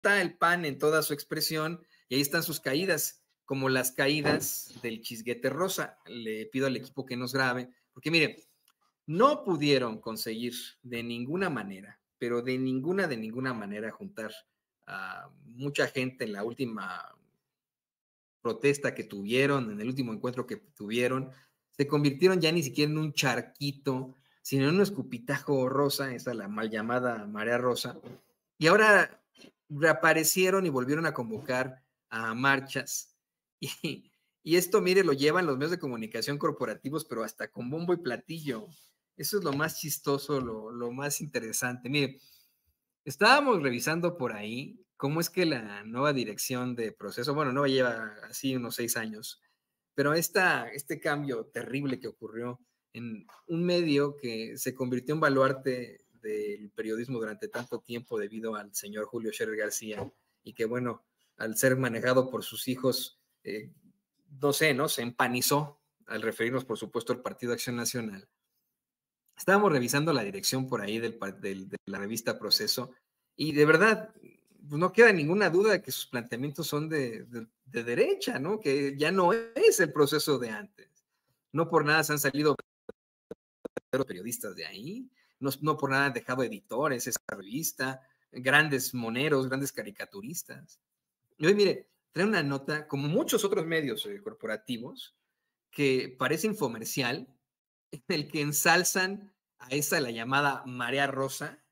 está el PAN en toda su expresión y ahí están sus caídas, como las caídas del chisguete rosa. Le pido al equipo que nos grabe, porque mire, no pudieron conseguir de ninguna manera, pero de ninguna, de ninguna manera juntar a mucha gente en la última protesta que tuvieron, en el último encuentro que tuvieron, se convirtieron ya ni siquiera en un charquito, sino en un escupitajo rosa, esa la mal llamada marea rosa, y ahora reaparecieron y volvieron a convocar a marchas. Y, esto, mire, lo llevan los medios de comunicación corporativos, pero hasta con bombo y platillo. Eso es lo más chistoso, lo, lo más interesante. Mire, estábamos revisando por ahí cómo es que la nueva dirección de proceso, bueno, no lleva así unos seis años, pero esta, este cambio terrible que ocurrió en un medio que se convirtió en baluarte del periodismo durante tanto tiempo debido al señor Julio Scherer García y que bueno, al ser manejado por sus hijos, eh, no. Se empanizó al referirnos, por supuesto, al Partido Acción Nacional. Estábamos revisando la dirección por ahí del, de la revista Proceso y de verdad, pues, no queda ninguna duda de que sus planteamientos son de, de, derecha, ¿no? Que ya no es el proceso de antes. No por nada se han salido periodistas de ahí, no, por nada han dejado editores esa revista, grandes moneros, grandes caricaturistas. Y hoy, mire, trae una nota, como muchos otros medios eh, corporativos, que parece infomercial, en el que ensalzan a esa, la llamada marea rosa,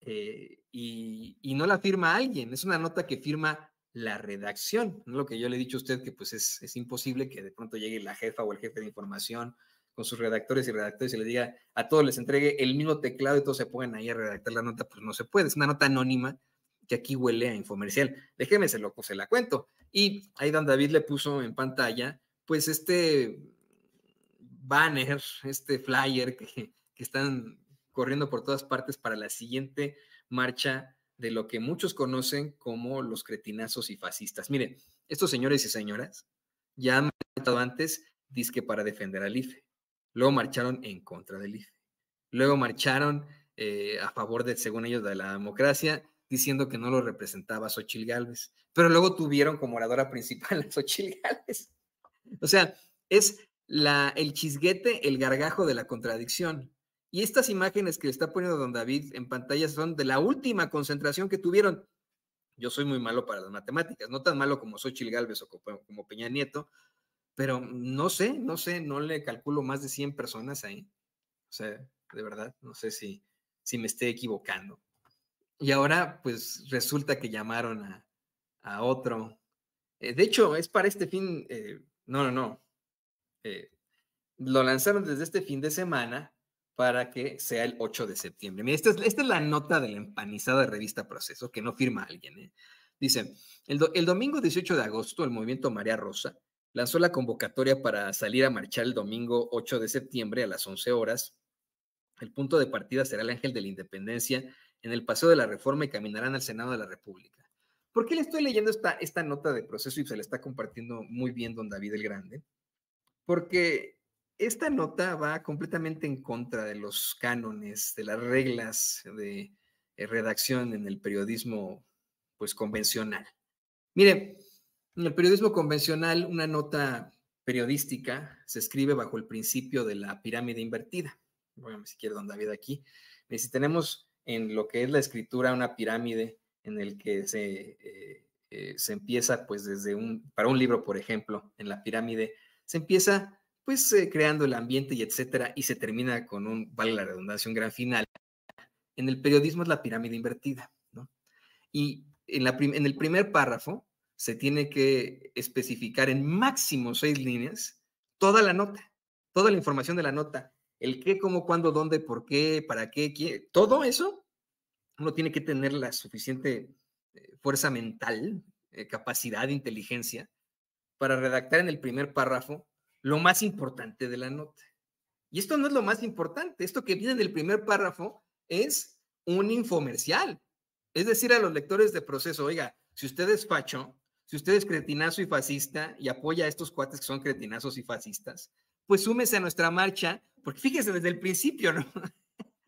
eh, y, no la firma alguien, es una nota que firma la redacción, lo que yo le he dicho a usted que pues es, es imposible que de pronto llegue la jefa o el jefe de información con sus redactores y redactores y le diga a todos les entregue el mismo teclado y todos se pongan ahí a redactar la nota, pues no se puede, es una nota anónima que aquí huele a infomercial. Déjeme, se, lo, se la cuento. Y ahí don David le puso en pantalla, pues este banner, este flyer que, que están corriendo por todas partes para la siguiente marcha de lo que muchos conocen como los cretinazos y fascistas. Miren, estos señores y señoras ya han marchado antes, disque para defender al IFE. Luego marcharon en contra del IFE. Luego marcharon eh, a favor de, según ellos, de la democracia, diciendo que no lo representaba Xochil Gálvez. Pero luego tuvieron como oradora principal a Xochil Gálvez. O sea, es la, el chisguete, el gargajo de la contradicción. Y estas imágenes que le está poniendo don David en pantalla son de la última concentración que tuvieron. Yo soy muy malo para las matemáticas, no tan malo como Xochil Gálvez o como Peña Nieto, pero no sé, no sé, no le calculo más de 100 personas ahí. O sea, de verdad, no sé si, si me esté equivocando. Y ahora, pues resulta que llamaron a, otro. Eh, de hecho, es para este fin, eh, no, no, no. Eh, lo lanzaron desde este fin de semana para que sea el 8 de septiembre. Mira, esta es, esta es la nota de la empanizada revista Proceso, que no firma alguien. Dice, el, el domingo 18 de agosto, el movimiento María Rosa lanzó la convocatoria para salir a marchar el domingo 8 de septiembre a las 11 horas. El punto de partida será el Ángel de la Independencia en el Paseo de la Reforma y caminarán al Senado de la República. ¿Por qué le estoy leyendo esta, esta nota de proceso y se la está compartiendo muy bien don David el Grande? Porque esta nota va completamente en contra de los cánones, de las reglas de eh, redacción en el periodismo pues convencional. Mire, en el periodismo convencional, una nota periodística se escribe bajo el principio de la pirámide invertida. Bueno, si quiere, don David, aquí. Si tenemos en lo que es la escritura una pirámide en el que se, eh, eh, se empieza, pues desde un, para un libro, por ejemplo, en la pirámide, se empieza pues eh, creando el ambiente y etcétera, y se termina con un, vale la redundancia, un gran final. En el periodismo es la pirámide invertida, ¿no? Y en, la en el primer párrafo se tiene que especificar en máximo seis líneas toda la nota, toda la información de la nota, el qué, cómo, cuándo, dónde, por qué, para qué, qué todo eso, uno tiene que tener la suficiente eh, fuerza mental, eh, capacidad, inteligencia, para redactar en el primer párrafo lo más importante de la nota. Y esto no es lo más importante, esto que viene en el primer párrafo es un infomercial. Es decir, a los lectores de proceso, oiga, si usted es facho, si usted es cretinazo y fascista y apoya a estos cuates que son cretinazos y fascistas, pues súmese a nuestra marcha, porque fíjese desde el principio, ¿no?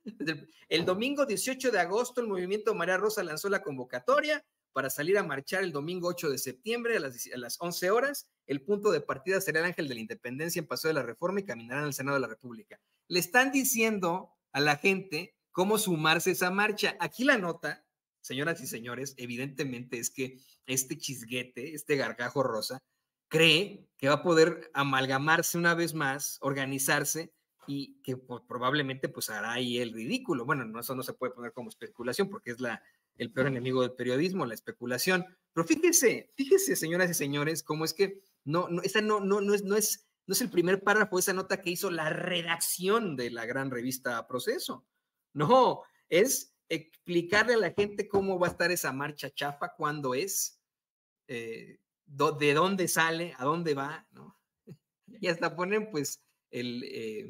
El domingo 18 de agosto, el movimiento María Rosa lanzó la convocatoria para salir a marchar el domingo 8 de septiembre a las, a las 11 horas. El punto de partida será el Ángel de la Independencia en Paso de la Reforma y caminarán al Senado de la República. Le están diciendo a la gente cómo sumarse a esa marcha. Aquí la nota, señoras y señores, evidentemente es que este chisguete, este gargajo rosa, cree que va a poder amalgamarse una vez más, organizarse y que probablemente pues hará ahí el ridículo. Bueno, no, eso no se puede poner como especulación porque es la, el peor enemigo del periodismo, la especulación. Pero fíjese, fíjese, señoras y señores, cómo es que no, no, esa no, no, no, es, no, es, no es el primer párrafo de esa nota que hizo la redacción de la gran revista Proceso. No, es explicarle a la gente cómo va a estar esa marcha chafa, cuándo es, eh, de dónde sale, a dónde va, ¿no? Y hasta ponen pues eh,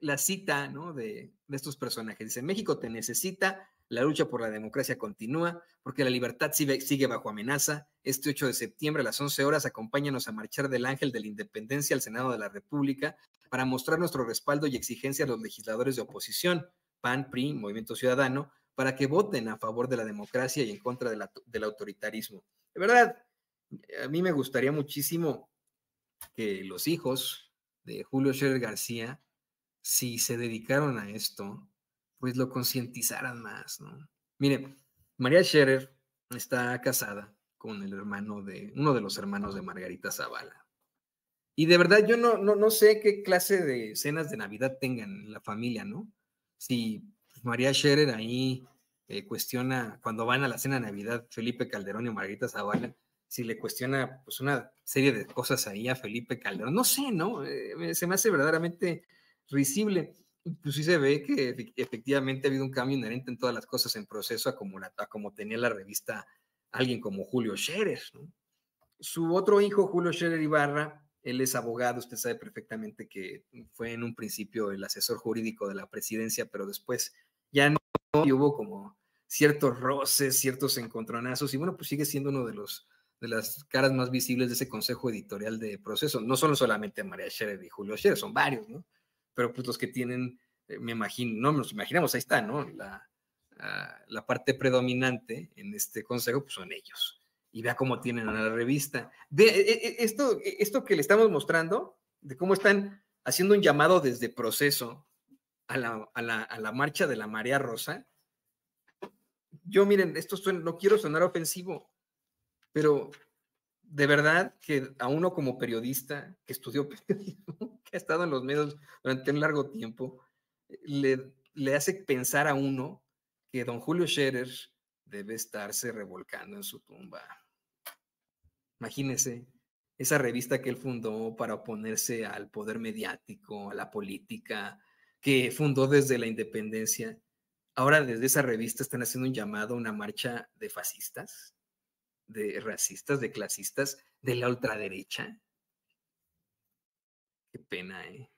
la cita de, de, estos personajes. Dice, México te necesita, la lucha por la democracia continúa, porque la libertad sigue, sigue, bajo amenaza. Este 8 de septiembre a las 11 horas, acompáñanos a marchar del Ángel de la Independencia al Senado de la República para mostrar nuestro respaldo y exigencia a los legisladores de oposición, PAN, PRI, Movimiento Ciudadano, para que voten a favor de la democracia y en contra de la, del autoritarismo. De verdad, a mí me gustaría muchísimo que los hijos de Julio Scherer García, si se dedicaron a esto, pues lo concientizaran más, ¿no? Mire, María Scherer está casada con el hermano de, uno de los hermanos de Margarita Zavala. Y de verdad yo no, no, no sé qué clase de cenas de Navidad tengan en la familia, ¿no? Si pues, María Scherer ahí eh, cuestiona, cuando van a la cena de Navidad, Felipe Calderón y Margarita Zavala, si le cuestiona pues una serie de cosas ahí a Felipe Calderón, no sé, ¿no? Eh, se me hace verdaderamente risible. Pues sí se ve que efectivamente ha habido un cambio inherente en todas las cosas en proceso a como, como tenía la revista alguien como Julio Scherer. ¿no? Su otro hijo, Julio Scherer Ibarra, él es abogado, usted sabe perfectamente que fue en un principio el asesor jurídico de la presidencia, pero después ya no hubo como ciertos roces, ciertos encontronazos, y bueno, pues sigue siendo uno de los de las caras más visibles de ese consejo editorial de proceso. No son solamente María Scherer y Julio Scherer, son varios, ¿no? Pero pues los que tienen, eh, me imagino, no nos imaginamos, ahí está, ¿no? La, ah, la parte predominante en este consejo, pues son ellos. Y vea cómo tienen a la revista. De, e, e, esto, e, esto que le estamos mostrando, de cómo están haciendo un llamado desde proceso a la, a la, a la marcha de la marea rosa. Yo, miren, esto no quiero sonar ofensivo, pero de verdad que a uno como periodista que estudió periodismo, que ha estado en los medios durante un largo tiempo, le, le hace pensar a uno que don Julio Scherer debe estarse revolcando en su tumba. Imagínese esa revista que él fundó para oponerse al poder mediático, a la política, que fundó desde la independencia. Ahora desde esa revista están haciendo un llamado a una marcha de fascistas de racistas, de clasistas, de la ultraderecha. Qué pena, ¿eh?